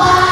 why.